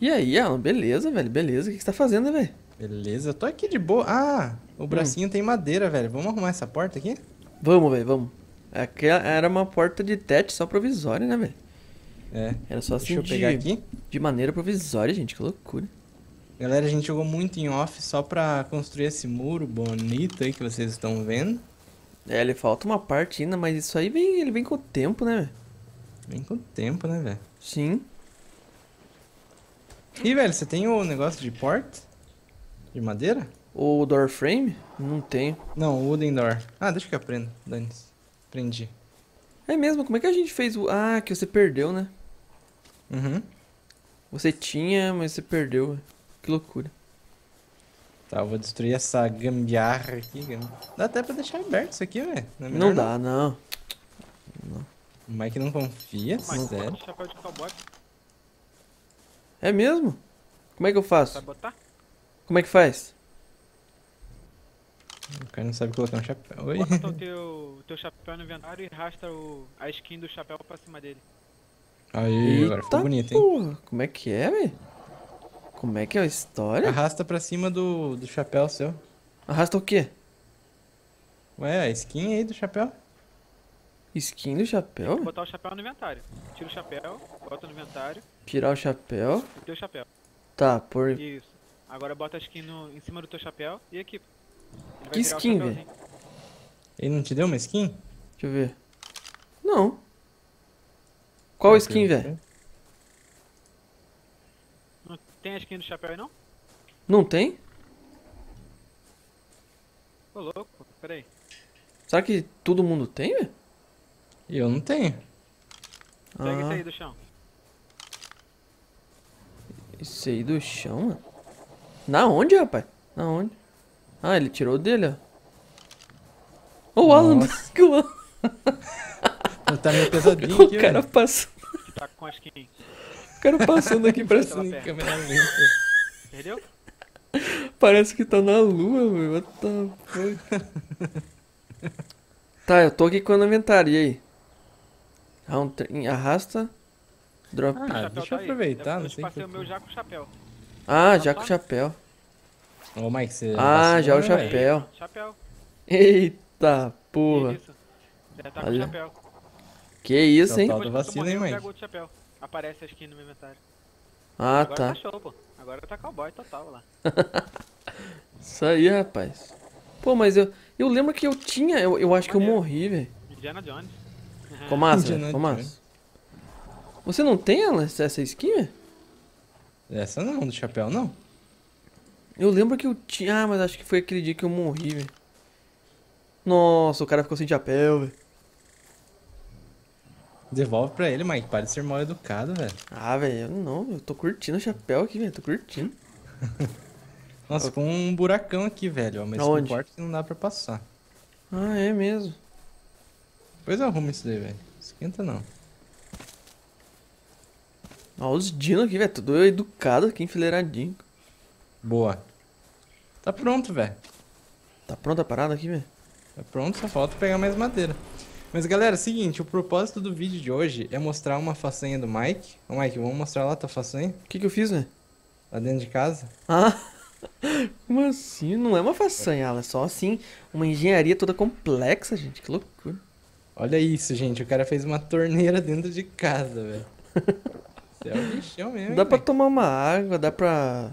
E aí, Alan, beleza, velho? Beleza. O que que você tá fazendo, velho? Beleza, eu tô aqui de boa. Ah, o bracinho tem madeira, velho. Vamos arrumar essa porta aqui? Vamos, velho, vamos. Aquela era uma porta de tete só provisória, né, velho? É. Era só assim Deixa eu de, pegar aqui. de maneira provisória, gente. Que loucura. Galera, a gente jogou muito em off só pra construir esse muro bonito aí que vocês estão vendo. É, ele falta uma parte ainda, mas isso aí vem, ele vem com o tempo, né, velho? Vem com o tempo, né, velho? Sim. Ih, velho, você tem o negócio de porta? De madeira? O door frame? Não tenho. Não, o wooden door. Ah, deixa que eu aprendo, Danis. Aprendi. É mesmo, como é que a gente fez o. Ah, que você perdeu, né? Uhum. Você tinha, mas você perdeu. Que loucura. Tá, eu vou destruir essa gambiarra aqui. Dá até pra deixar aberto isso aqui, velho. é melhor Não dá, não. O Mike não confia, Mas sério. bota o chapéu de cowboy, É mesmo? Como é que eu faço? sabe botar? Como é que faz? O cara não sabe colocar um chapéu. Oi? Bota o teu, teu chapéu no inventário e arrasta o, a skin do chapéu pra cima dele. Aí, agora ficou bonito, hein? porra, como é que é, velho? Como é que é a história? Arrasta pra cima do, do chapéu seu. Arrasta o quê? Ué, a skin aí do chapéu. Skin do chapéu? Botar o chapéu no inventário. Tira o chapéu, bota no inventário Tirar o chapéu. e teu chapéu. Tá, por. Isso. Agora bota a skin no, em cima do teu chapéu e vai Que skin, chapéuzinho. Ele não te deu uma skin? Deixa eu ver. Não. Qual skin, velho? Não tem a skin do chapéu aí não? Não tem? Ô louco, peraí. Será que todo mundo tem, velho? E eu não tenho. Pega esse Ah, aí do chão. esse aí do chão, mano. Na onde, rapaz? Na onde? Ah, ele tirou dele, ó. Ô, o Alan, que o Alan. Tá meio pesadinho aqui, O cara velho. passou. Tá com a skin. O cara passando aqui pra cima. Câmera lenta. Entendeu? Parece que tá na lua, velho. What the fuck? tá, eu tô aqui com o inventário, e aí? Arrasta. Drop. Ah, chapéu deixa eu tá aí. aproveitar, Eu não sei passei o meu quê. já com o chapéu. Ah, já com o chapéu. Ô, Mike, você. Ah, já o chapéu. Chapéu. Eita, porra. Isso. Já tá com Olha. o chapéu. Que isso, hein? Que vacilo, morrer, hein, eu Mike? chapéu. Aparece a skin no meu inventário. Ah, Agora tá. tá show, pô. Agora tá cowboy total lá. Isso aí, rapaz. Pô, mas eu, eu lembro que eu tinha. Eu, eu acho que eu Maneiro. morri, velho. Indiana Jones. Ficou Indiana velho. Ficou Jones. massa. Você não tem ela, essa essa skin? Essa não, do chapéu, não. Eu lembro que eu tinha. Ah, mas acho que foi aquele dia que eu morri, velho. Nossa, o cara ficou sem chapéu, velho. Devolve pra ele, Mike. Para de ser mal educado, velho. Ah, velho, eu não, eu tô curtindo o chapéu aqui, velho. Tô curtindo. Nossa, com um buracão aqui, velho. Mas Aonde? com porta que não dá pra passar. Ah, é mesmo. Depois eu arrumo isso daí, velho. Esquenta não. Ó, os dinos aqui, velho. Tudo educado aqui, enfileiradinho. Boa. Tá pronto, velho. Tá pronta a parada aqui, velho? Tá pronto, só falta pegar mais madeira. Mas galera, é o seguinte, o propósito do vídeo de hoje é mostrar uma façanha do Mike. Ô Mike, vamos mostrar lá a tua façanha? O que que eu fiz, velho? Lá dentro de casa? Ah, como assim? Não é uma façanha, ela é só assim, uma engenharia toda complexa, gente. Que loucura. Olha isso, gente. O cara fez uma torneira dentro de casa, velho. É o bichão mesmo, Dá hein, pra Mike? tomar uma água, dá pra.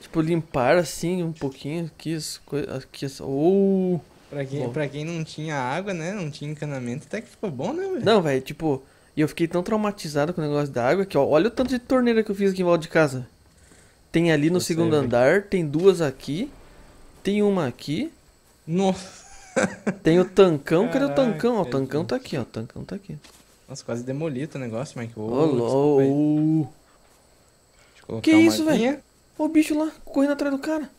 Tipo, limpar assim um pouquinho. Aqui, as coisas. Aqui, as... Oh. Pra quem, Bom. pra quem não tinha água, né? Não tinha encanamento, até que ficou bom, né, velho? Não, velho, tipo. E eu fiquei tão traumatizado com o negócio da água que, ó. Olha o tanto de torneira que eu fiz aqui em volta de casa. Tem ali no Eu sei, segundo velho. andar, tem duas aqui. Tem uma aqui. Nossa, Tem o tancão. Cadê o tancão? Ó, o tancão tá aqui, ó. O tancão tá aqui. Nossa, quase demoliu o negócio, Mike. Ô, louco. Que isso, velho? Ó o bicho lá, correndo atrás do cara.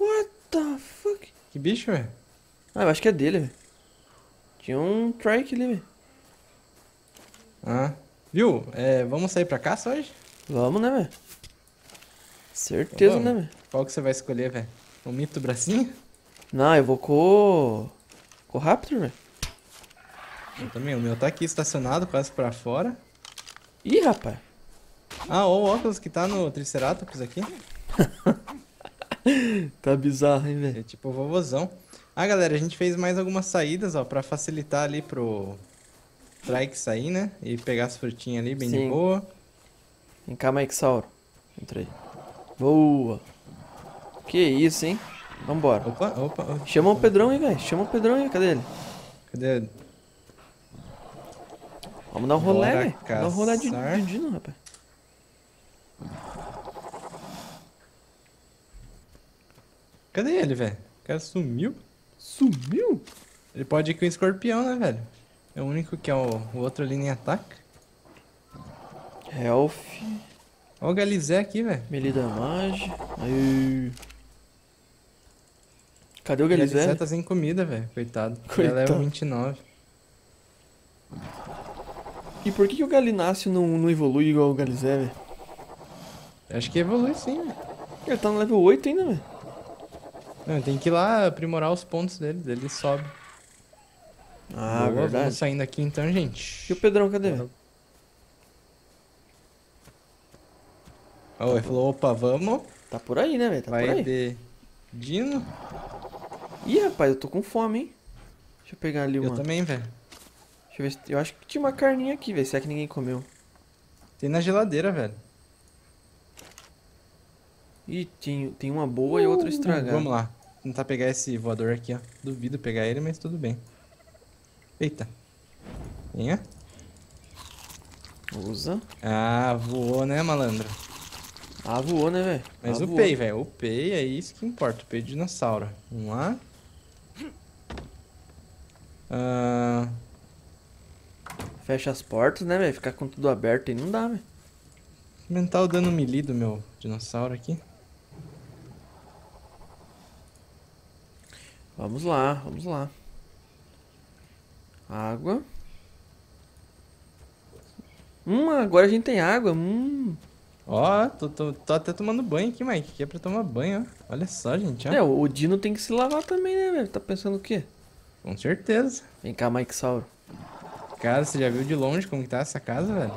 What the fuck? Que bicho, velho? Ah, eu acho que é dele, velho. Tinha um trike ali, velho. Ah. Viu? É, vamos sair pra caça hoje? Vamos, né, velho? Certeza, né, velho? Qual que você vai escolher, velho? O mito do bracinho? Não, eu vou com. Com o Raptor, velho. Eu também. O meu tá aqui estacionado, quase pra fora. Ih, rapaz. Ah, ó o óculos que tá no Triceratops aqui. Tá bizarro, hein, velho? É tipo vovozão. Ah, galera, a gente fez mais algumas saídas, ó, pra facilitar ali pro Trike sair, né? E pegar as frutinhas ali bem de Sim. boa. Vem cá, Mike Sauro. Entrei. Boa. Que isso, hein? Vambora. Opa, opa, opa. Chama o Pedrão aí, velho. Chama o Pedrão aí. Cadê ele? Cadê? Vamos dar um rolê, velho. Dar um rolê de, de dino, rapaz. Cadê ele, velho? O cara sumiu. Sumiu? Ele pode ir com o escorpião, né, velho? É o único que é o, o outro ali nem ataca. Health. Ó o Galizé aqui, velho. Melida Mage. Aí. Cadê o Galizé Galizé? tá sem comida, velho. Coitado. Coitado. Ela é o 29. E por que, que o Galináceo não, não evolui igual o Galizé, velho? Acho que evolui sim, velho. Ele tá no level 8 ainda, velho. Não, tem que ir lá aprimorar os pontos dele. Ele sobe. Ah, Boa, verdade. Vamos saindo aqui então, gente. E o Pedrão, cadê, velho? Ó, ele falou, opa, vamos. Tá por aí, né, velho? Tá por Vai aí. de Dino. Ih, rapaz, eu tô com fome, hein? Deixa eu pegar ali Eu uma. também, velho. Deixa eu ver se... Eu acho que tinha uma carninha aqui, velho. Se é que ninguém comeu. Tem na geladeira, velho. Ih, tem, tem uma boa e outra estragada. Uh, Vamos lá. Tentar pegar esse voador aqui, ó. Duvido pegar ele, mas tudo bem. Eita. Venha. Usa. Ah, voou, né, malandro? Ah, voou, né, velho? Mas ah, o voou. Pei, velho. O Pei é isso que importa. O Pei de dinossauro. Vamos lá. Ah, Fecha as portas, né, velho? Ficar com tudo aberto aí não dá, velho. aumentar o dano melee do meu dinossauro aqui. Vamos lá, vamos lá. Água. Hum, agora a gente tem água. Hum. Ó, tô, tô, tô até tomando banho aqui, Mike. Aqui é pra tomar banho, ó. Olha só, gente, ó. É, o Dino tem que se lavar também, né, velho? Tá pensando o quê? Com certeza. Vem cá, Mike Sauro. Cara, você já viu de longe como que tá essa casa, velho?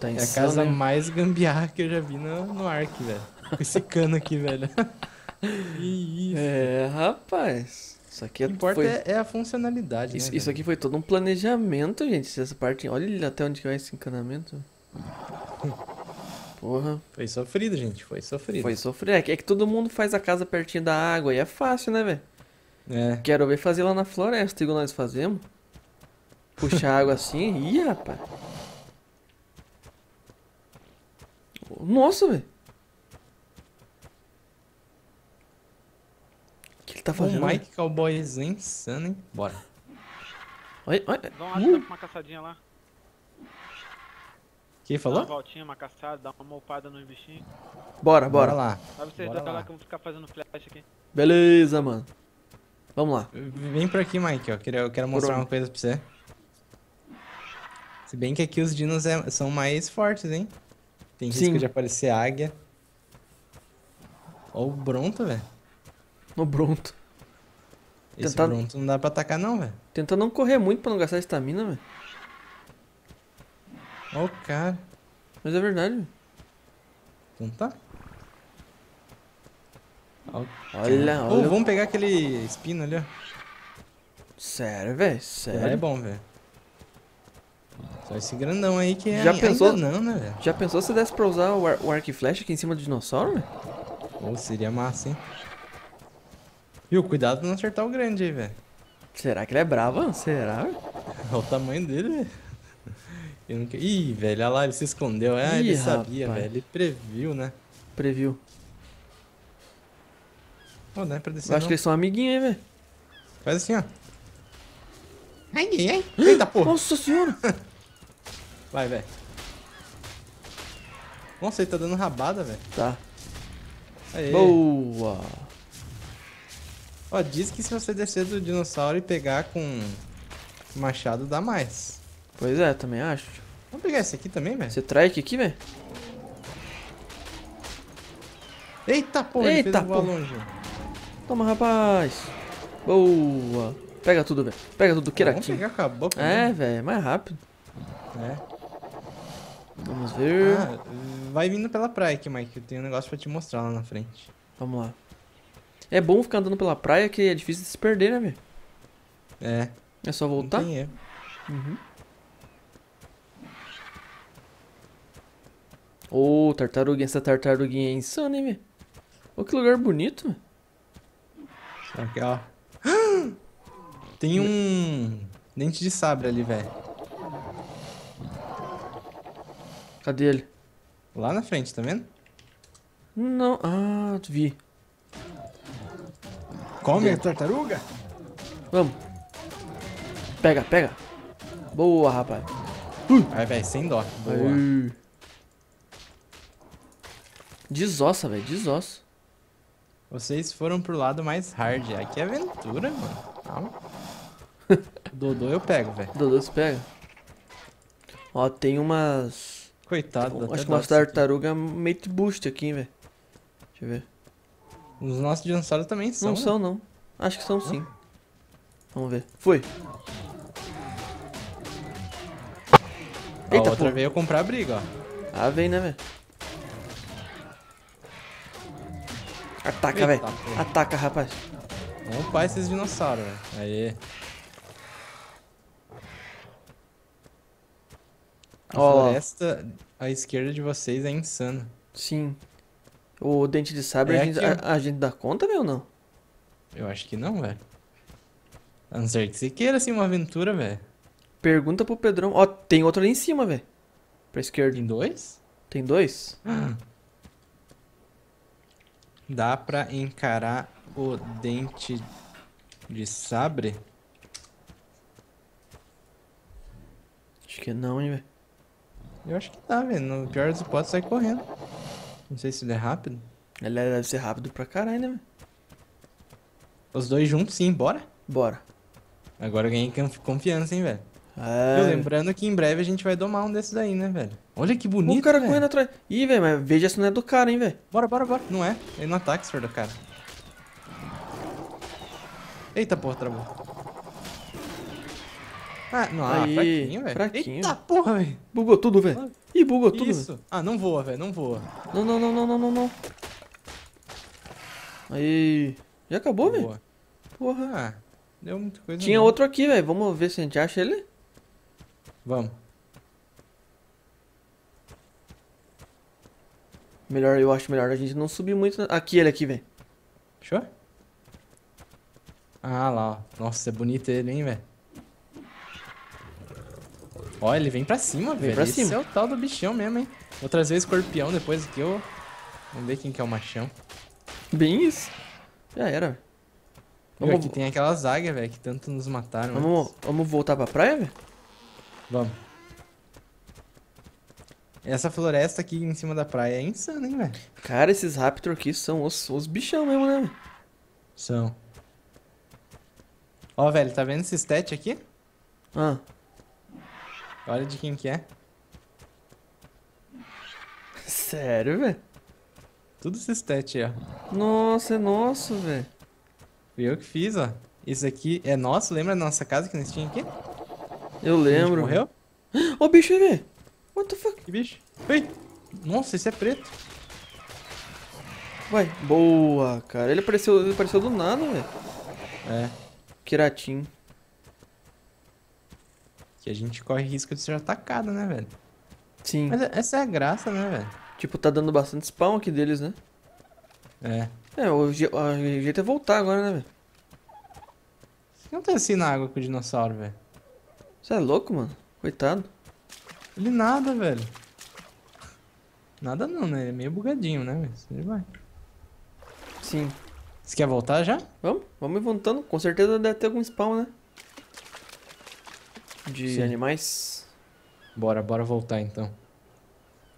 Tá É a casa hein? mais gambiarra que eu já vi no, no Ark, velho. Com esse cano aqui, velho. Que isso. É, rapaz. Isso aqui O é, que importa foi... é, é a funcionalidade, Isso, né, isso aqui foi todo um planejamento, gente. Essa parte. Olha até onde que vai esse encanamento. Porra. Foi sofrido, gente. Foi sofrido. Foi sofrer. É que, é que todo mundo faz a casa pertinho da água e é fácil, né, velho? É. Quero ver fazer lá na floresta, igual nós fazemos. Puxar água assim. Ih, rapaz. Nossa, velho. O que ele tá O fazendo? Mike Cowboyzinho insano, hein? Bora. Olha, olha. Vamos lá, dar uma caçadinha lá. Quem Dar uma falou? voltinha, uma caçada, dar uma molpada nos bichinhos. Bora, bora. lá. Vai vocês Bora lá que eu vou ficar fazendo flash aqui. Beleza, mano. Vamos lá. Vem por aqui, Mike, ó. Quero- Eu quero mostrar uma coisa pra você. Se bem que aqui os dinos é- são mais fortes, hein? Tem risco Sim. de aparecer águia. Ó o Bronto, velho. No Bronto. Esse Tentar- Bronto não dá pra atacar não, velho. Tenta não correr muito pra não gastar estamina, velho. Ó o cara. Mas é verdade. velho. Então tá. Olha, olha. vamos pegar aquele espino ali, ó. Sério, velho? É Sério? bom, velho. Só esse grandão aí que é Já ainda pensou? não, né, velho? Já pensou se desse pra usar o, ar o arco e flecha aqui em cima do dinossauro, velho? Ou seria massa, hein? Viu? Cuidado pra não acertar o grande aí, velho. Será que ele é bravo? Será? Olha o tamanho dele, velho. Que- Ih, velho, olha lá, ele se escondeu. Ah, ele Ih, sabia, rapaz. velho. Ele previu, né? Previu. Pô, não é pra descer Eu acho não. que eles são amiguinhos, hein, velho? Faz assim, ó. Ai, ai, ai. Eita, porra. Nossa senhora! Vai, velho. Nossa, ele tá dando rabada, velho. tá. Aê. Boa! Ó, diz que se você descer do dinossauro e pegar com machado, dá mais. Pois é, também acho. Vamos pegar esse aqui também, velho? Você trai aqui, velho? Eita, porra, ele fez Eita, eu voar porra. longe. Toma, rapaz! Boa! Pega tudo, velho. Pega tudo, Vamos queratinho. pegar com a boca. É, velho, mais rápido. É. Vamos ver. Ah, vai vindo pela praia aqui, Mike. Eu tenho um negócio pra te mostrar lá na frente. Vamos lá. É bom ficar andando pela praia que é difícil de se perder, né, velho? É. É só Não voltar? tem erro. Uhum. Ô, tartaruguinha, essa tartaruguinha é insana, hein, velho? Ô, que lugar bonito, velho. Aqui, ó. Tem um dente de sabre ali, velho. Cadê ele? Lá na frente, tá vendo? Não, ah, vi. Come É. a tartaruga? Vamos. Pega, pega. Boa, rapaz. Vai, velho, sem dó. Boa. Aí. Desossa, velho, desossa. Vocês foram pro lado mais hard. Aqui é aventura, mano. Calma. Dodô eu pego, velho. Dodô se pega. Ó, tem umas. Coitado, até acho que umas tartarugas mate boost aqui, velho. Deixa eu ver. Os nossos dinossauros também são. Não né? são, não. Acho que são sim. Vamos ver. Foi. Ó, Eita, outra pô. veio comprar briga, ó. Ah, vem, né, velho? Ataca, velho. Ataca, rapaz. Vamos upar esses dinossauros, velho. Aê. A Ó. floresta à esquerda de vocês é insana. Sim. O dente de sabre, É a, gente, aqui, a, a gente dá conta, velho, ou não? Eu acho que não, velho. A não ser que você queira, assim, uma aventura, velho. Pergunta pro Pedrão. Ó, tem outro ali em cima, velho. Pra esquerda. Tem dois? Tem dois? Dá pra encarar o dente de sabre? Acho que não, hein, velho. Eu acho que dá, velho. No pior das hipóteses, sai correndo. Não sei se ele é rápido. Ele deve ser rápido pra caralho, né, velho? Os dois juntos, sim, bora. Bora. Agora eu ganhei conf- confiança, hein, velho. É. Eu lembrando que em breve a gente vai domar um desses aí, né, velho? Olha que bonito, o cara velho. correndo atrás. Ih, velho, mas veja se não é do cara, hein, velho. Bora, bora, bora. Não é. Ele não ataca se for do cara. Eita, porra, travou. Ah, não, ah, Aí, fraquinho, velho. fraquinho. Eita porra, velho. Bugou tudo, velho. Ih, bugou tudo. Isso. Ah, não voa, velho, não voa. Não, não, não, não, não, não, não. Aí. Já acabou, velho? Porra. Ah, deu muita coisa. Tinha não. outro aqui, velho. Vamos ver se a gente acha ele. Vamos. Melhor, eu acho melhor a gente não subir muito. Aqui, ele aqui, velho. Fechou? Ah, lá, ó. Nossa, é bonito ele, hein, velho. Ó, ele vem pra cima, Vem velho. pra Esse cima. é o tal do bichão mesmo, hein. Outras vezes escorpião, depois aqui eu... Vamos ver quem que é o machão. Bem isso. Já era, Vamos, aqui tem aquelas águias, velho, que tanto nos mataram. vamos, antes. vamos voltar pra praia, velho? Vamos. Essa floresta aqui em cima da praia é insana, hein, velho. Cara, esses Raptor aqui são os, os bichão mesmo, né, velho? São. Ó, velho, tá vendo esse stat aqui? Ah, Olha de quem que é. sério, velho? Tudo esse stat aí, ó. Nossa, é nosso, velho. Fui eu que fiz, ó. Esse aqui é nosso, lembra da nossa casa que nós tínhamos aqui? Eu lembro. Morreu? Ó o bicho aí, velho. What the fuck? Que bicho? Oi! Nossa, esse é preto. Vai. Boa, cara. Ele apareceu, ele apareceu do nada, velho. É. Kiratin. Que a gente corre risco de ser atacado, né, velho? Sim. Mas essa é a graça, né, velho? Tipo, tá dando bastante spawn aqui deles, né? É. É, o, je- o jeito é voltar agora, né, velho? O que acontece na água com o dinossauro, velho? Você é louco, mano? Coitado. Ele nada, velho. Nada não, né? Ele é meio bugadinho, né, velho? Ele vai. Sim. Você quer voltar já? Vamos, vamos voltando. Com certeza deve ter algum spawn, né? De Sim. animais. Bora, bora voltar então.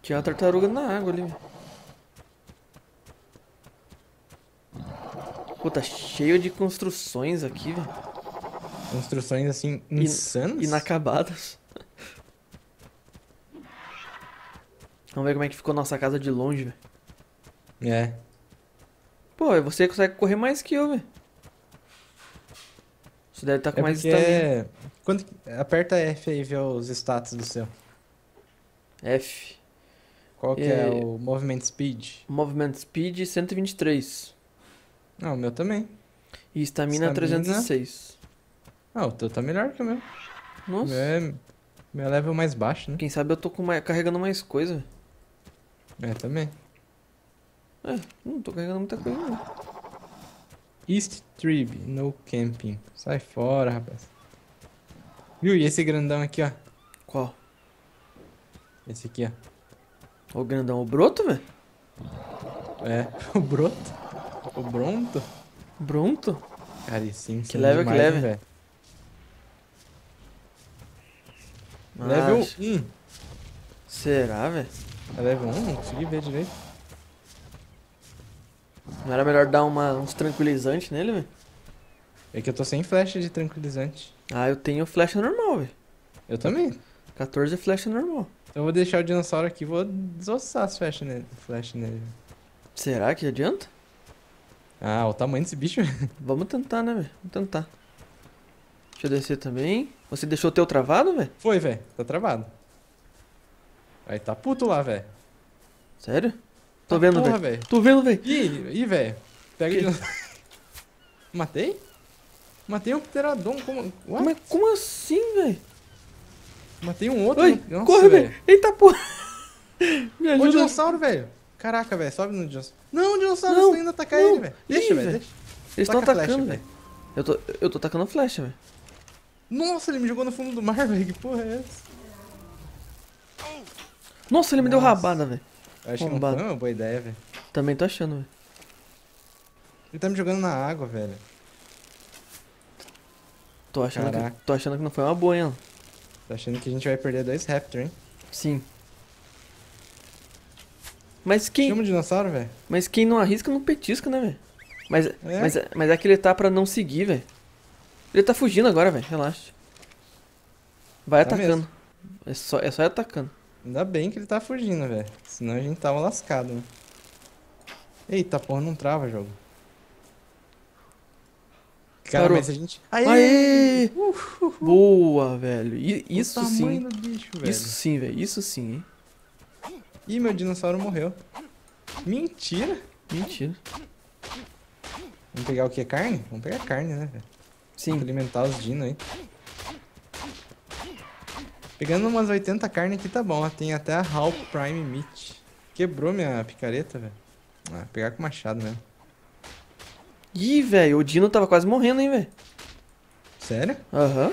Tinha uma tartaruga na água ali. velho. Pô, tá cheio de construções aqui, velho. Construções assim In- insanas. Inacabadas. Vamos ver como é que ficou nossa casa de longe, velho. É. Pô, você consegue correr mais que eu, velho. Você deve estar com É mais estamina. é... Quando... Aperta F aí e vê os status do seu. F. Qual que é, É. o movement speed? Movement Speed 123. Ah, o meu também. E Estamina. 306. Ah, o teu tá melhor que o meu. Nossa, meu é, meu é level mais baixo, né? quem sabe eu tô com mais- carregando mais coisa. É, também. É, não tô carregando muita coisa não. East Trib, no camping. Sai fora, rapaz. Viu? E esse grandão aqui, ó. Qual? Esse aqui, ó. O grandão, o broto, velho? É, o broto. O bronto. Bronto? Cara, e sim, Que level, que level? Velho. Level Acho. 1. Será, velho? É level 1? Não consegui ver direito. Não era melhor dar uma, uns tranquilizantes nele, velho? É que eu tô sem flecha de tranquilizante. Ah, eu tenho flecha normal, velho. Eu também. 14 flecha normal. Eu vou deixar o dinossauro aqui e vou desossar as flechas nele. Flecha nele. Será que adianta? Ah, o tamanho desse bicho. Vamos tentar, né, velho? Vamos tentar. Deixa eu descer também. Você deixou o teu travado, velho? Foi, velho. Tá travado. Aí tá puto lá, velho. Sério? Tô Tá vendo, porra, velho. Tô vendo, velho. Ih, velho. Pega o Que? dinossauro. Matei? Matei um pterodon. Como... What? É- como assim, velho? Matei um outro. Oi, Nossa, corre, velho. Eita porra. Me ajuda. dinossauro, velho. Caraca, velho. Sobe no dinossauro. Não, o dinossauro Não, está indo atacar não. ele, velho. Deixa, velho. Eles estão atacando, velho. Eu tô, eu tô atacando flecha, velho. Nossa, ele me jogou no fundo do mar, velho. Que porra é essa? Nossa, ele me deu rabada, velho. Eu acho que não foi uma boa ideia, velho. Também tô achando, velho. Ele tá me jogando na água, velho. Tô achando, que, tô achando que não foi uma boa, hein? Tá achando que a gente vai perder dois Raptor, hein? Sim. Mas quem, Chama o dinossauro, velho. mas quem não arrisca não petisca, né, velho? Mas, É. mas, mas é que ele tá pra não seguir, velho. Ele tá fugindo agora, velho. Relaxa. Vai Tá atacando. É só, é só ir atacando. Ainda bem que ele tá fugindo, velho. Senão a gente tava lascado, né? Eita, porra, não trava jogo. Cara, Parou. mas a gente... Aê! Aê! Boa, velho. I- Isso sim. bicho, velho. Isso sim, velho. Isso sim, hein? Ih, meu dinossauro morreu. Mentira. Mentira. Vamos pegar o que? Carne? Vamos pegar carne, né, velho? Sim. Alimentar os dinos aí. Pegando umas 80 carnes aqui tá bom. Tem até a Halp Prime Meat. Quebrou minha picareta, velho. Ah, pegar com machado mesmo. Ih, velho. O Dino tava quase morrendo, hein, velho. Sério? Aham.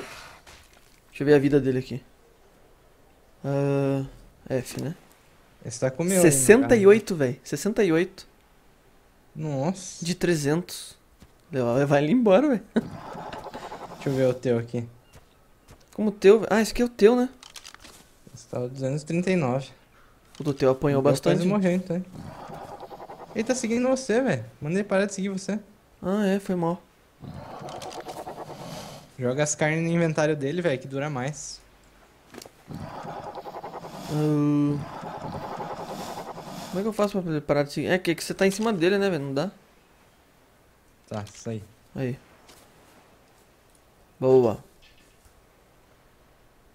Deixa eu ver a vida dele aqui. Ah, F, né? Esse tá com meu aí, no 68, velho. 68 caso. Nossa. de 300. Vai vai ele embora, velho. Deixa eu ver o teu aqui. Como o teu. Ah, esse aqui é o teu, né? Esse tá 239. O do teu apanhou O bastante. Quase morreu, então. Ele tá seguindo você, velho. Mandei parar de seguir você. Ah, é, foi mal. Joga as carnes no inventário dele, velho, que dura mais. Ah, Como é que eu faço pra parar de seguir? É que, que você tá em cima dele, né, velho? Não dá? Tá, isso aí. Boa.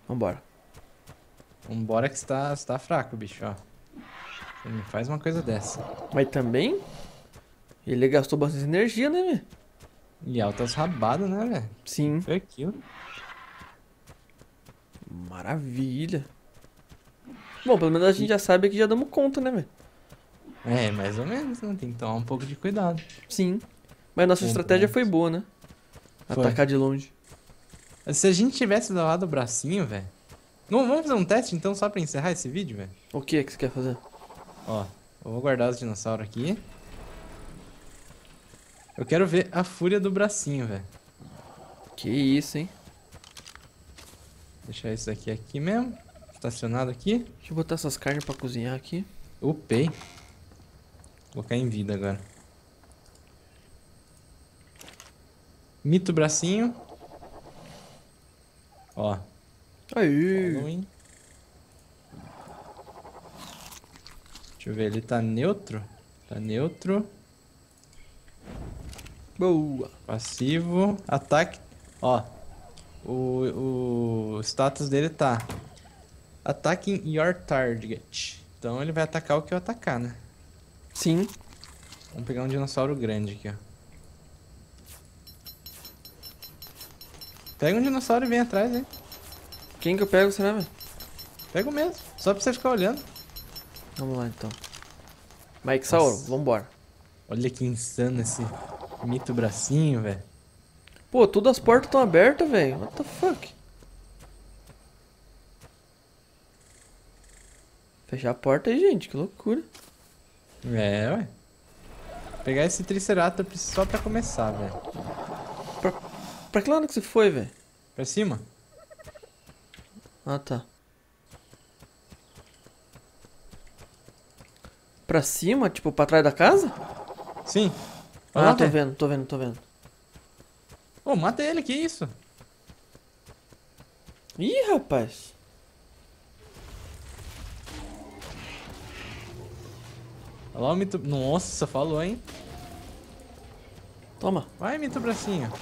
Vambora. Vambora que você tá, você tá fraco, bicho, ó. Você me faz uma coisa dessa. Mas também. Ele gastou bastante energia, né, velho? E altas rabadas, né, velho? Sim. Foi aquilo. Maravilha. Bom, pelo menos a gente já sabe que já damos conta, né, velho? É, mais ou menos, né? Tem que tomar um pouco de cuidado. Sim. Mas nossa Bom, estratégia foi boa, né? Foi. Atacar de longe. Se a gente tivesse lavado o bracinho, velho. Vamos fazer um teste então, só pra encerrar esse vídeo, velho? O que que você quer fazer? Ó, eu vou guardar os dinossauros aqui. Eu quero ver a fúria do bracinho, velho. Que isso, hein? Deixar isso aqui aqui mesmo. Estacionado aqui. Deixa eu botar essas carnes pra cozinhar aqui. Upei. Vou colocar em vida agora. Mito o bracinho. Ó. Aí. Halloween. Deixa eu ver, ele tá neutro? Tá neutro. Boa. Passivo. Ataque. Ó. O, o status dele tá. Attacking your target. Então ele vai atacar o que eu atacar, né? Sim. Vamos pegar um dinossauro grande aqui, ó. Pega um dinossauro e vem atrás, hein? Quem que eu pego, será, velho? Pega o mesmo. Só pra você ficar olhando. Vamos lá, então. Mike Sauro, vambora. Olha que insano esse mito bracinho, velho. Pô, todas as portas estão abertas, velho. What the fuck? Fechar a porta aí, gente. Que loucura. É, ué. Pegar esse Triceratops só pra começar, velho. Pra que lado que você foi, velho? Pra cima? Ah, tá. Pra cima? Tipo, pra trás da casa? Sim. Ah, lá, tô vendo, tô vendo, tô vendo. Ô, mata ele, que isso? Ih, rapaz. Olha lá o mito... Nossa, falou, hein? Toma. Vai, mito bracinho.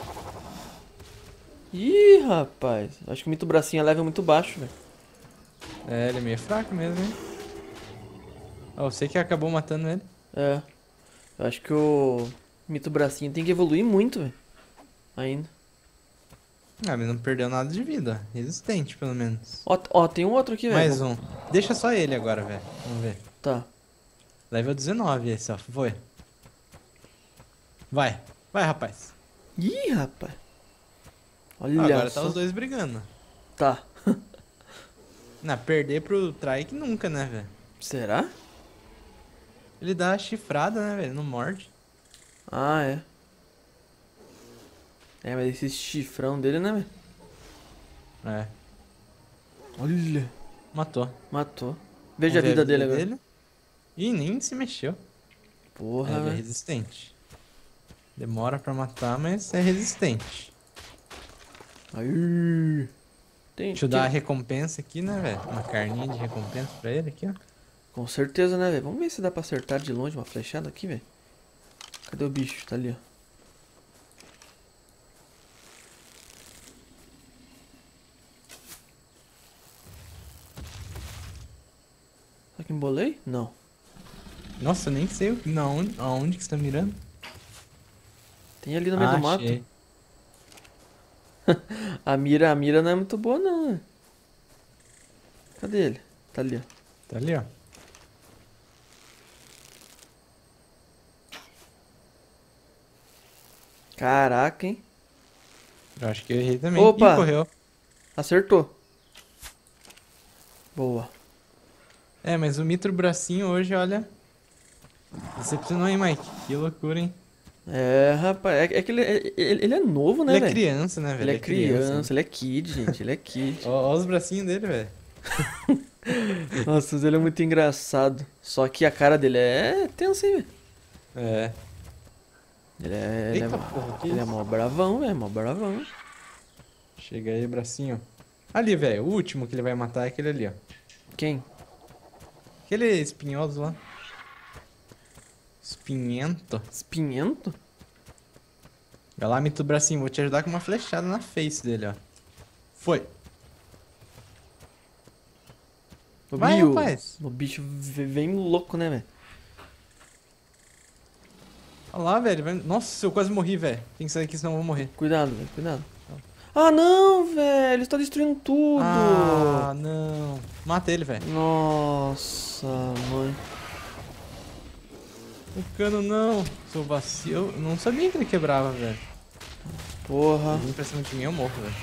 Ih, rapaz. Acho que o mito bracinho é level muito baixo, velho. É, ele é meio fraco mesmo, hein? Ó, você que acabou matando ele. É. Eu acho que o mito bracinho tem que evoluir muito, velho. Ainda. Ah, mas não perdeu nada de vida. Resistente, pelo menos. Ó, ó tem um outro aqui, velho. Mais um. Deixa só ele agora, velho. Vamos ver. Tá. Level 19 esse, ó. Foi. Vai. Vai, rapaz. Ih, rapaz. Olha agora só. tá os dois brigando. Tá. Não, perder pro Trike nunca, né, velho? Será? Ele dá a chifrada, né, velho? Não morde. Ah, é. É, mas esse chifrão dele, né, velho? É. Olha. Matou. Matou. Veja a Vamos ver vida dele agora. Ih, nem se mexeu. Porra, é, ele é resistente. Demora pra matar, mas é resistente. Aí. Tem, Deixa eu dar a tem- recompensa aqui, né, velho? Uma carninha de recompensa pra ele aqui, ó. Com certeza, né, velho? Vamos ver se dá pra acertar de longe uma flechada aqui, velho. Cadê o bicho? Tá ali, ó. Será que embolei? Não. Nossa, eu nem sei o- na onde, aonde que você tá mirando. Tem ali no meio Ah, do mato. achei. A mira, a mira não é muito boa, não? Cadê ele? Tá ali, ó. Tá ali, ó. Caraca, hein? Eu acho que eu errei também. Opa! Ih, correu. Acertou. Boa. É, mas o Mitro Bracinho hoje, olha. Decepcionou, hein, Mike? Que loucura, hein? É, rapaz, é, é que ele, é- ele, é novo, né, ele é velho? criança, né, velho? Ele é criança, ele é kid, gente, ele é kid. Ó os bracinhos dele, velho. Nossa, ele é muito engraçado. Só que a cara dele é tensa, hein, velho? É. Ele é, ele é, Eita mó- porra, ele é mó bravão, velho, mó bravão. Chega aí, bracinho. Ali, velho. O último que ele vai matar é aquele ali, ó. Quem? Aquele espinhoso lá. Espinhento. Espinhento? Vai lá, Mito Bracinho. Vou te ajudar com uma flechada na face dele, ó. Foi. O, Vai, bio- rapaz. o bicho vem louco, né, velho? Olha lá, velho. Nossa, eu quase morri, velho. Tem que sair daqui, senão eu vou morrer. Cuidado, velho, cuidado. Ah, não, velho, ele está destruindo tudo. Ah, não. Mata ele, velho. Nossa, mãe. O cano não. Seu vacilo. Eu não sabia que ele quebrava, velho. Porra. Vindo pra cima de mim, eu morro, velho.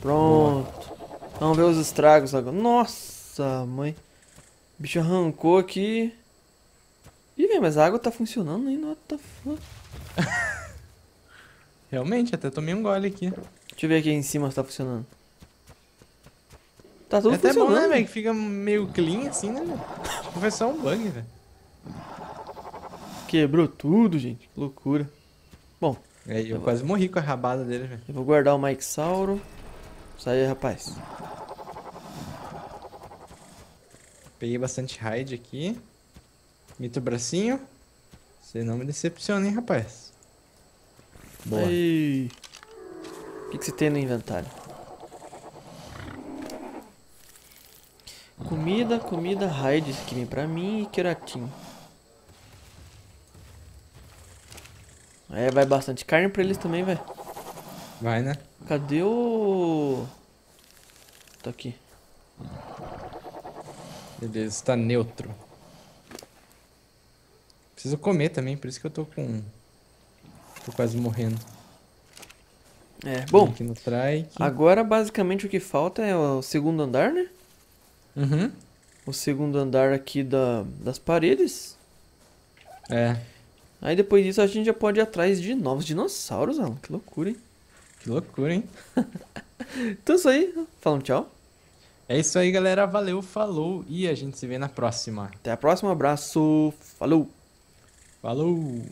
Pronto. Vamos ver os estragos agora. Nossa, mãe. O bicho arrancou aqui. Ih, velho, mas a água tá funcionando ainda. What the fuck? Realmente, até tomei um gole aqui. Deixa eu ver aqui em cima se tá funcionando. Tá tudo é até bom, né, velho? Que fica meio clean assim, né, velho? Foi só um bug, velho. Quebrou tudo, gente. Que loucura. Bom, Aí eu quase morri com a rabada dele, velho. eu vou guardar o Mike Sauro. Isso aí, rapaz. Peguei bastante raid aqui. Mito bracinho. Você não me decepciona, hein, rapaz. Boa. O que, que você tem no inventário? Comida, comida, raid que vem pra mim e queratin. É, vai bastante carne pra eles também, velho. Vai, né? Cadê o... Tá aqui. Beleza, tá neutro. Preciso comer também, por isso que eu tô com... Tô quase morrendo. É, bom, Aqui no trike. agora basicamente o que falta é o segundo andar, né? Uhum. O segundo andar aqui da, das paredes. É, Aí depois disso a gente já pode ir atrás de novos dinossauros, Alan. Que loucura, hein? que loucura, hein? Então é isso aí. Falando tchau. É isso aí, galera. Valeu, falou e a gente se vê na próxima. Até a próxima. Abraço. Falou. Falou!